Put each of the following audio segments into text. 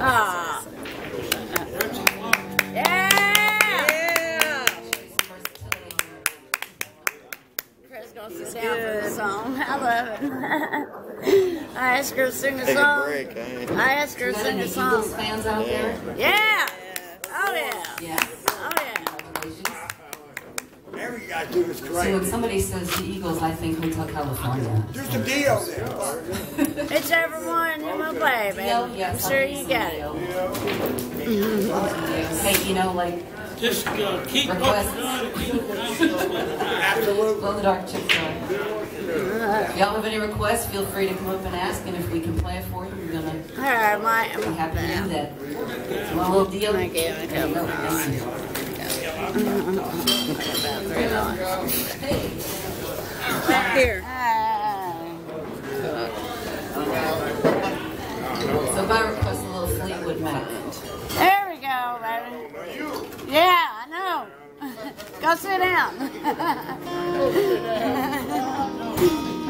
Ah. Yeah. Yeah. Chris gonna sit down for the song. I love it. I asked her to sing a song. break, eh? I asked her to sing a song. fans out there? Yeah. Oh yeah. Oh yeah. Congratulations. Every guy do this So when somebody says the Eagles, I think Hotel California. There's a deal there. It's everyone in my play, baby. Dio, I'm sure you do got it. Hey, you know, like Just uh, keep what requests. Keep it Absolutely. glow in the dark chick joy. If y'all have any requests, feel free to come up and ask, and if we can play it for you, we're gonna All right, my. be happy to do that. Want a little deal? Thank you. There here. so my request, a little Fleetwood Mac. There we go, baby. Yeah, I know. Go sit down.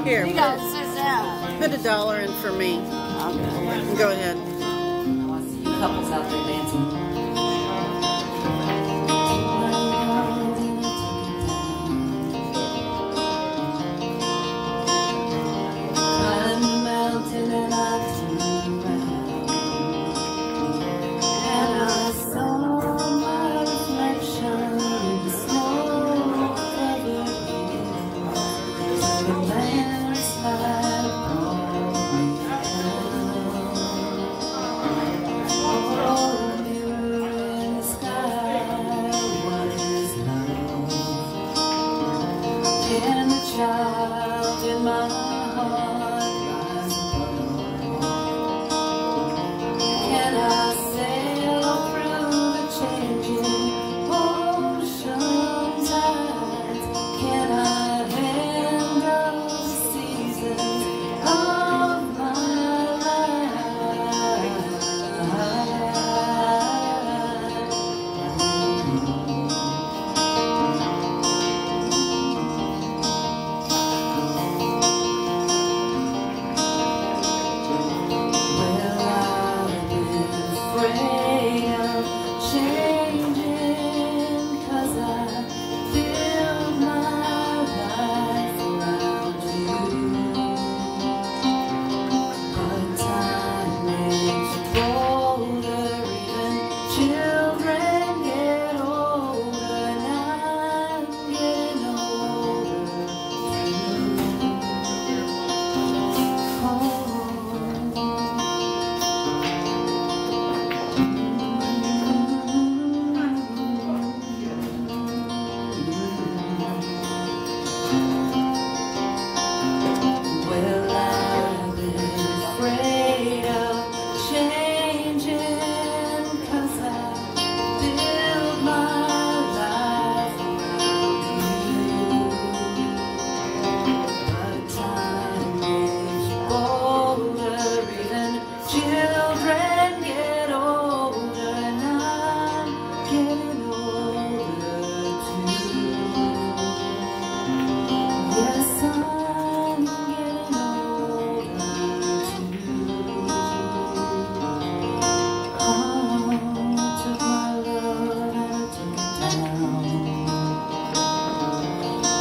Here, you gotta sit down. put a dollar in for me. Go ahead. I want to see you couples out there dancing. Can the child in my heart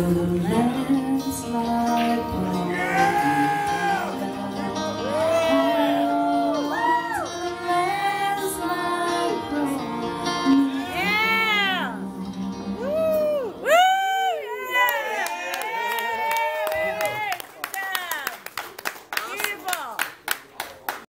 Jerusalem.